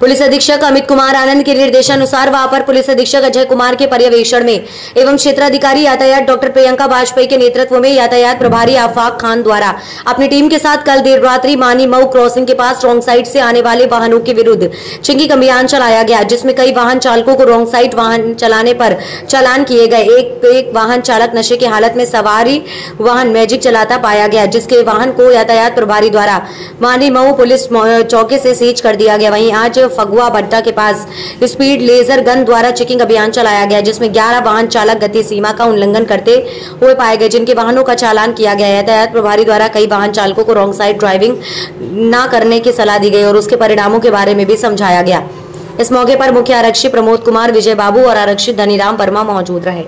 Police अधीक्षक अमित कुमार आनंद के निर्देशानुसार वहाँ पर पुलिस अधीक्षक अजय कुमार के पर्यवेक्षण में एवं क्षेत्राधिकारी यातायात डॉक्टर प्रियंका वाजपेयी के नेतृत्व में यातायात प्रभारी आफाक खान द्वारा अपनी टीम के साथ कल देर रात्रि मानी मऊ क्रॉसिंग के पास रॉन्ग साइड से आने वाले वाहनों के विरुद्ध चिंकिंग अभियान चलाया गया, जिसमें कई वाहन चालकों को रॉन्ग साइड वाहन चलाने पर चालान किए गए। एक एक वाहन चालक नशे की हालत में सवारी वाहन मैजिक चलाता पाया गया, जिसके वाहन को यातायात प्रभारी द्वारा मानी मऊ पुलिस चौकी से सीज कर दिया गया। वहीं आज फगुआ भट्टा के पास स्पीड लेजर गन द्वारा चेकिंग अभियान चलाया गया, जिसमें 11 वाहन चालक गति सीमा का उल्लंघन करते हुए पाए गए, जिनके वाहनों का चालान किया गया यातायात प्रभारी द्वारा कई वाहन चालकों को रॉन्ग साइड ड्राइविंग न करने की सलाह दी गई और उसके परिणामों के बारे में भी समझाया गया। इस मौके पर मुख्य आरक्षी प्रमोद कुमार, विजय बाबू और आरक्षी धनीराम वर्मा मौजूद रहे।